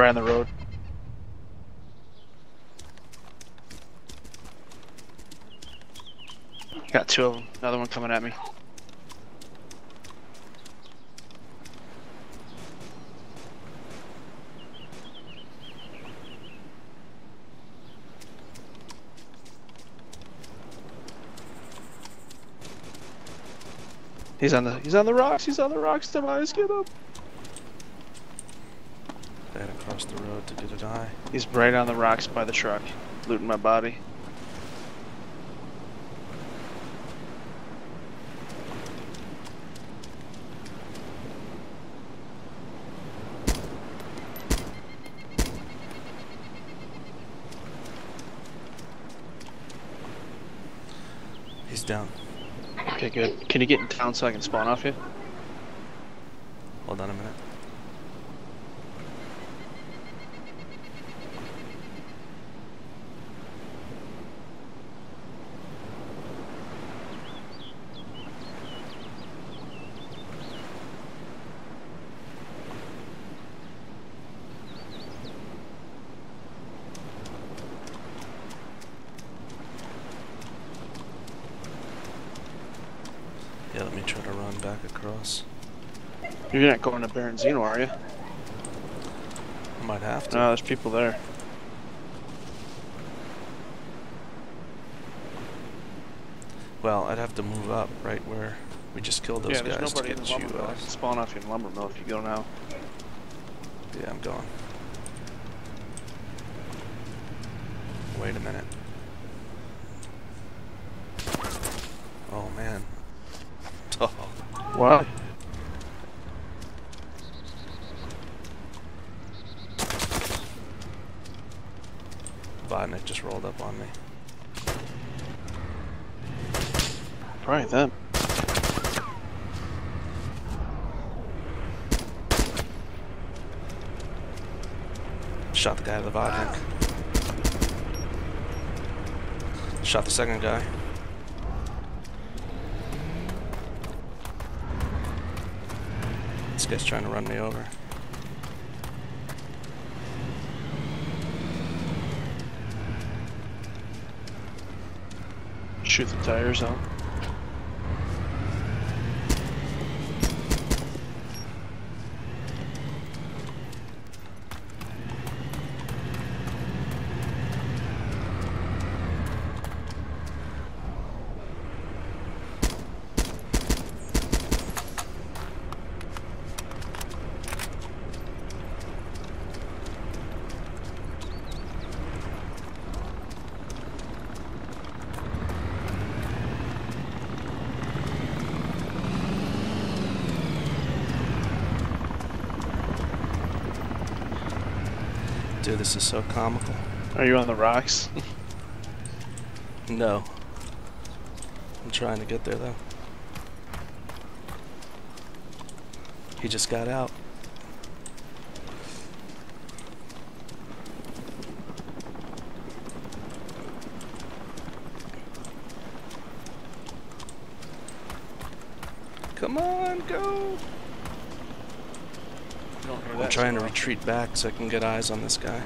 Right on the road. Got two of them. Another one coming at me. He's on the he's on the rocks. He's on the rocks. Tobias, get him. Across the road to get an eye. He's right on the rocks by the truck, looting my body. He's down. Okay, good. Can you get in town so I can spawn off you? Hold on a minute. Me try to run back across. You're not going to Baronzino, are you? I might have to. No, there's people there. Well, I'd have to move up right where we just killed those yeah, there's guys to nobody in the lumber you. mill. I Uh, can spawn off you in lumber mill if you go now. yeah, I'm going. Wait a minute. Oh man. Oh, What? Vodnik just rolled up on me. Probably them. Shot the guy with the Vodnik. Shot the second guy. Guy's trying to run me over. Shoot the tires out. Dude, this is so comical. Are you on the rocks? No. I'm trying to get there though. He just got out. Come on, go! I'm trying to retreat back so I can get eyes on this guy.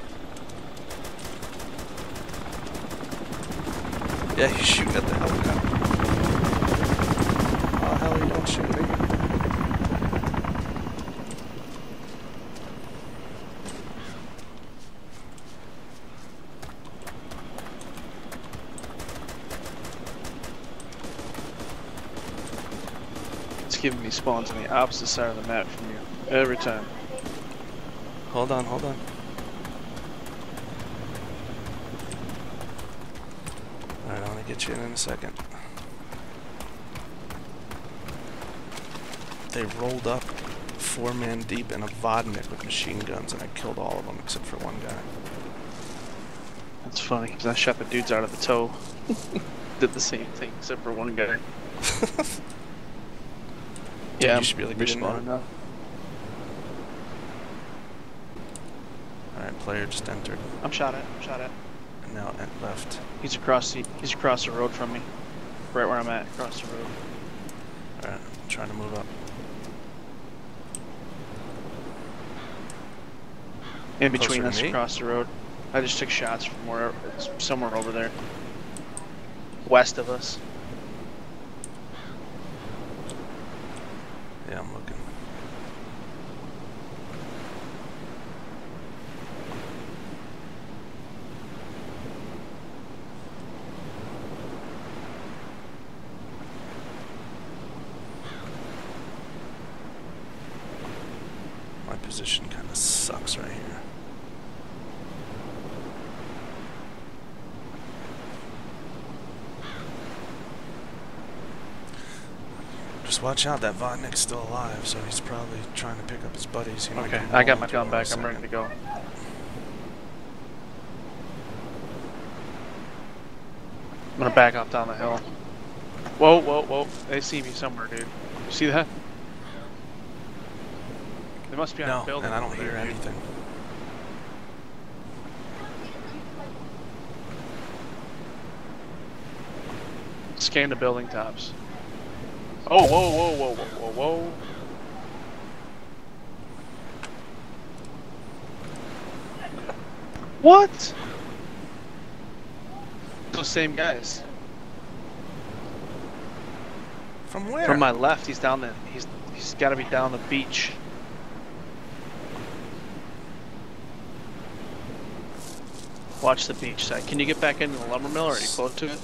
Yeah, he's shooting at the helicopter. Oh, hell, you don't shoot me. It's giving me spawns on the opposite side of the map from you. Every time. Hold on, hold on. Alright, I want to get you in in a second. They rolled up four man deep in a Vodnik with machine guns, and I killed all of them except for one guy. That's funny, because I shot the dudes out of the toe. Did the same thing, except for one guy. Yeah, you should be able to get in respawning now. Alright, player just entered, I'm shot at. I'm shot at. and now at left. He's across the he's across the road from me. Right where I'm at, across the road. Alright, I'm trying to move up. In between us across the road. I just took shots from where it's somewhere over there. West of us. Yeah, I'm looking. My position kind of sucks right here. Just watch out, that Vodnik's still alive, so he's probably trying to pick up his buddies. He Okay, I got my gun back. I'm ready to go. I'm gonna back off down the hill. Whoa, whoa, whoa. They see me somewhere, dude. You see that? They must be on No, a building. and I don't hear anything. Scan the building tops. Oh, whoa, whoa, whoa, whoa, whoa, whoa. What? Those same guys. From where? From my left, he's down the. He's he's got to be down the beach. Watch the beach side. Can you get back into the lumber mill? Or are you close to it?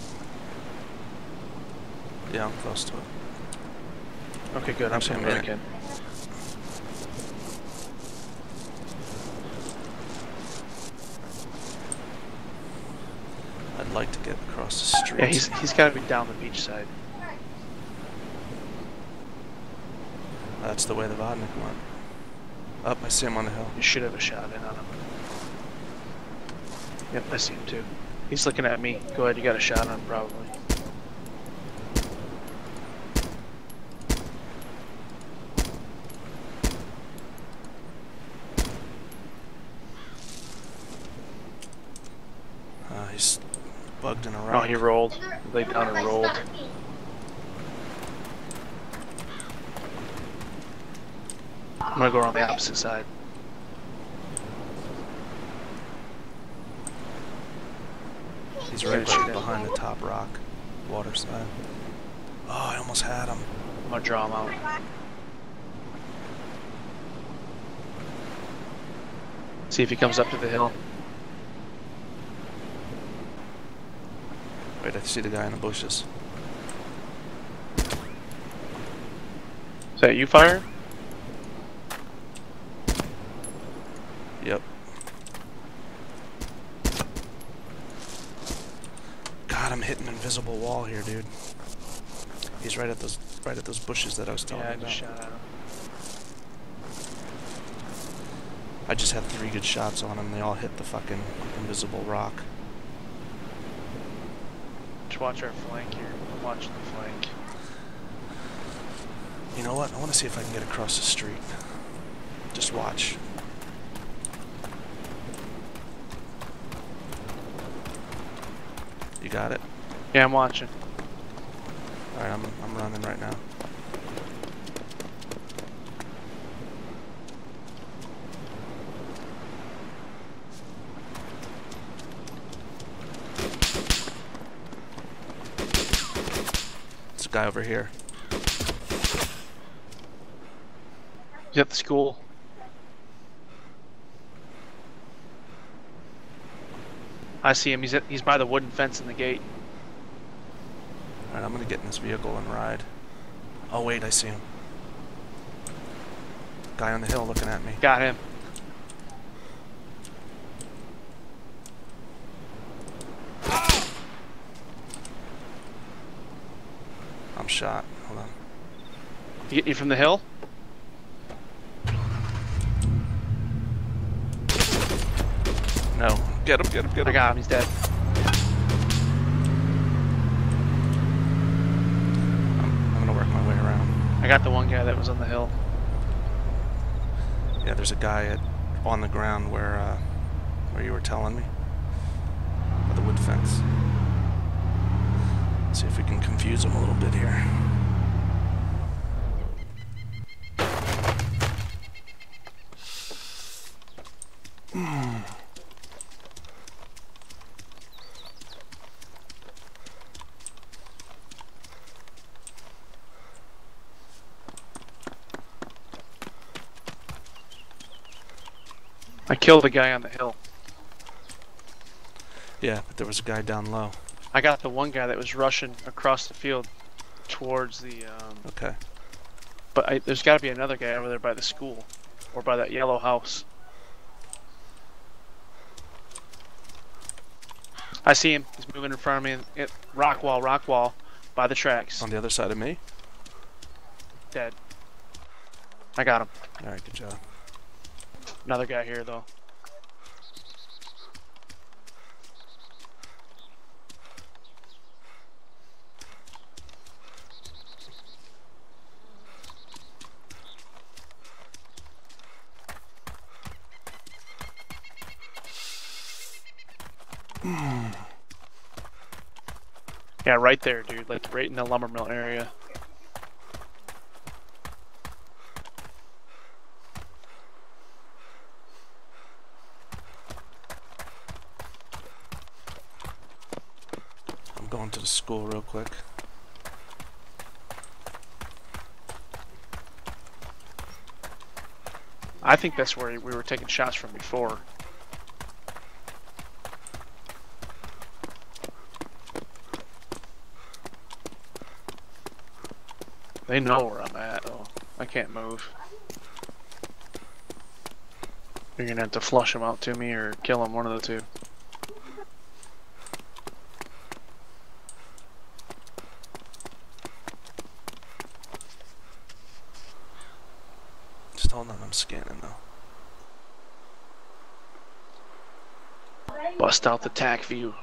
Yeah, I'm close to it. Okay, good. I'm coming back in. in. I'd like to get across the street. Yeah, he's he's got to be down the beach side. That's the way the Vodnik went. Up, I see him on the hill. You should have a shot in on him. Yep, I see him too. He's looking at me. Go ahead, you got a shot on him probably. Uh, he's bugged in a Oh, he rolled. Laid down and rolled. I'm gonna go around the opposite side. He's right behind the top rock, water side. Oh, I almost had him. I'm gonna draw him out. See if he comes up to the hill. Wait, I see the guy in the bushes. Is that you firing? Yep. God, I'm hitting an invisible wall here, dude. He's right at those right at those bushes that I was telling Yeah, I you just about. shot at him. I just had three good shots on him. They all hit the fucking invisible rock. Just watch our flank here. I'm watching the flank. You know what? I want to see if I can get across the street. Just watch. You got it? Yeah, I'm watching. Alright, I'm, I'm running right now. There's a guy over here. He's at the school. I see him. He's at, he's by the wooden fence in the gate. I'm gonna get in this vehicle and ride. Oh wait, I see him. Guy on the hill looking at me. Got him. I'm shot. Hold on. You get you from the hill? No. Get him, get him, get him. I got him. He's dead. I'm, I'm gonna work my way around. I got the one guy that was on the hill. Yeah, there's a guy at, on the ground where uh, where you were telling me. By the wood fence. See if we can confuse him a little bit here. Killed a guy on the hill. Yeah, but there was a guy down low. I got the one guy that was rushing across the field towards the. Um, Okay. but I, there's got to be another guy over there by the school, or by that yellow house. I see him. He's moving in front of me. It, rock wall, rock wall, by the tracks. On the other side of me? Dead. I got him. Alright, good job. Another guy here though. yeah, right there, dude. Like right in the lumber mill area. To the school real quick. I think that's where we were taking shots from before. They know where I'm at. Oh, I can't move. You're gonna have to flush them out to me or kill them, one of the two. Just hold on, I'm scanning though. Bust out the tack view.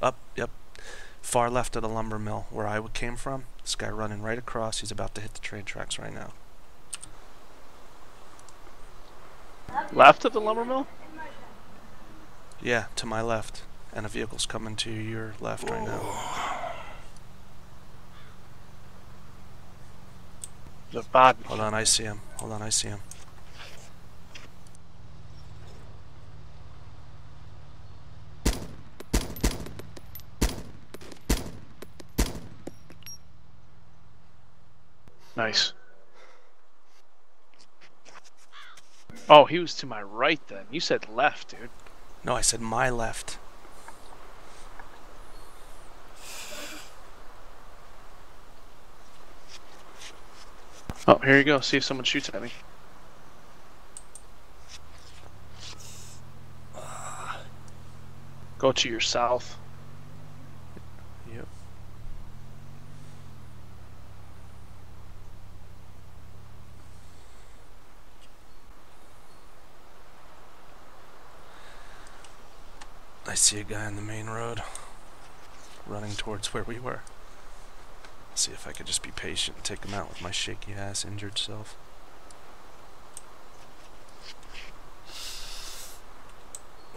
Up, yep. Far left of the lumber mill where I came from. This guy running right across. He's about to hit the train tracks right now. Left of the lumber mill? Yeah, to my left. And a vehicle's coming to your left right now. The body. Hold on, I see him. Hold on, I see him. Nice. Oh, he was to my right then. You said left, dude. No, I said my left. Oh, here you go. See if someone shoots at me. Go to your south. Yep. I see a guy on the main road running towards where we were. See if I could just be patient and take him out with my shaky ass injured self.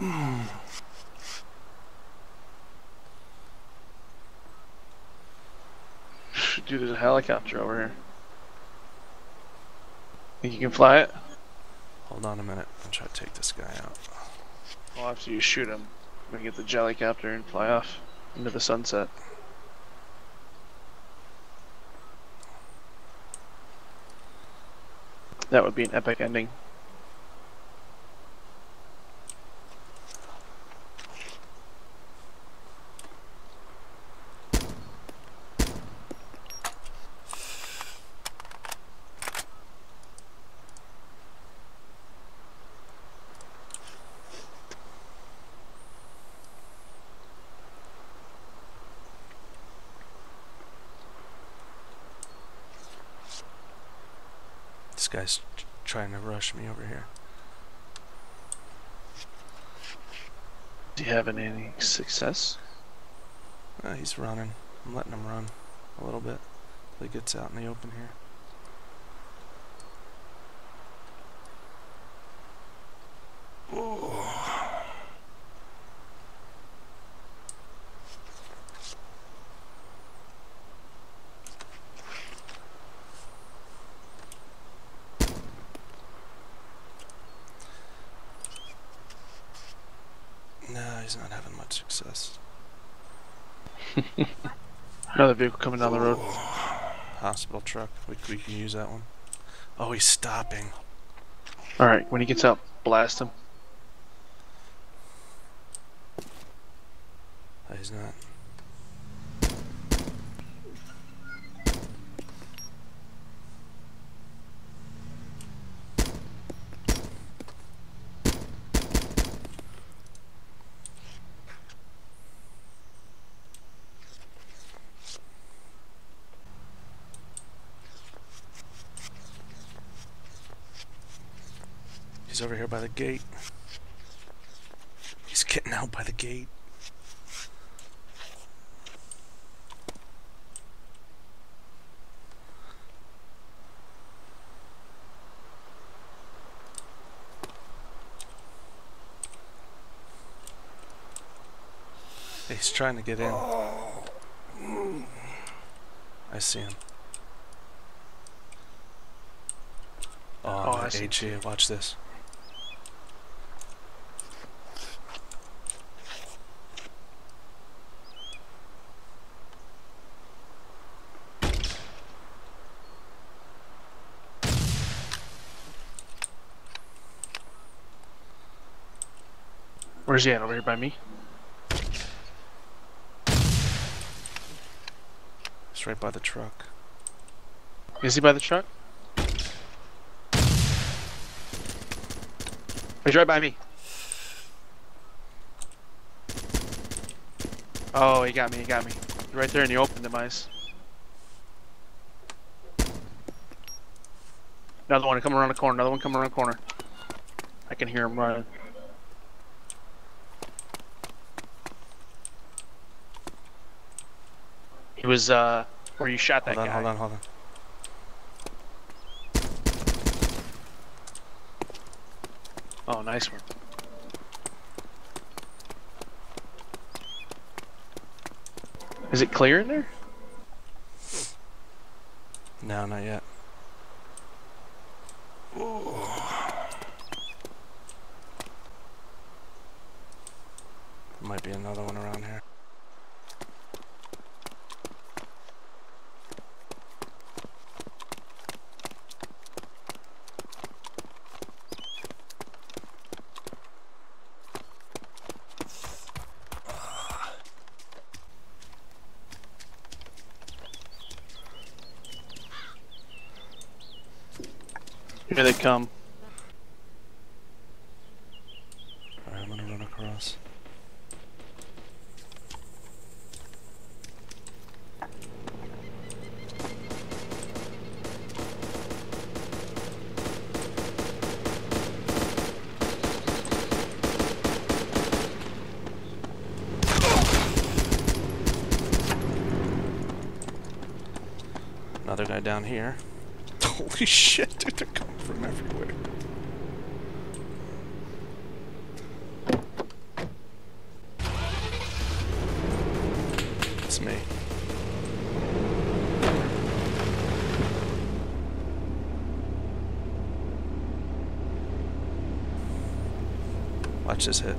Dude, there's a helicopter over here. Think you can fly it? Hold on a minute. I'll try to take this guy out. Well, after you shoot him, we get the jellycopter and fly off into the sunset. That would be an epic ending. This guy's trying to rush me over here. Do you have any success? Uh, he's running. I'm letting him run a little bit till he gets out in the open here. No, he's not having much success. Another vehicle coming down the road. Hospital truck. We, we can use that one. Oh, he's stopping. Alright, when he gets up, blast him. He's not. He's over here by the gate. He's getting out by the gate. He's trying to get in. I see him. Oh, Oh, I see watch this. Where's he at? Over here by me? It's right by the truck. Is he by the truck? He's right by me. Oh, he got me, he got me. Right there in the open demise. Another one coming around the corner, another one coming around the corner. I can hear him running. He was, uh, where you shot that Hold on, guy. hold on, hold on. Oh, nice one. Is it clear in there? No, not yet. Might be another one around here. Here they come. Alright, I'm gonna run across. Another guy down here. Holy shit, dude, they're coming from everywhere. It's me. Watch this hit.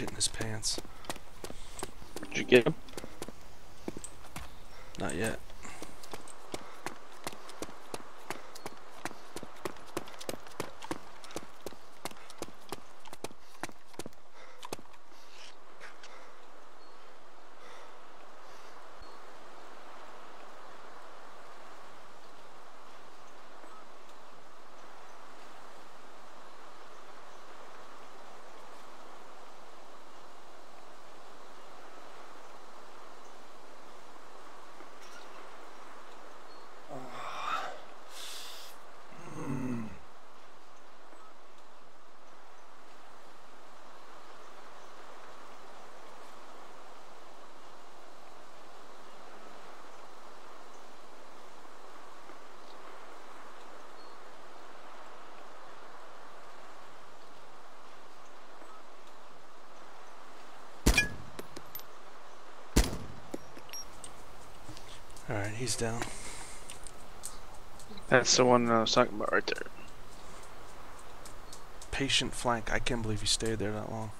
This dude's shitting his pants. Did you get him? Not yet. He's down. That's the one I was talking about right there. Patient flank. I can't believe he stayed there that long.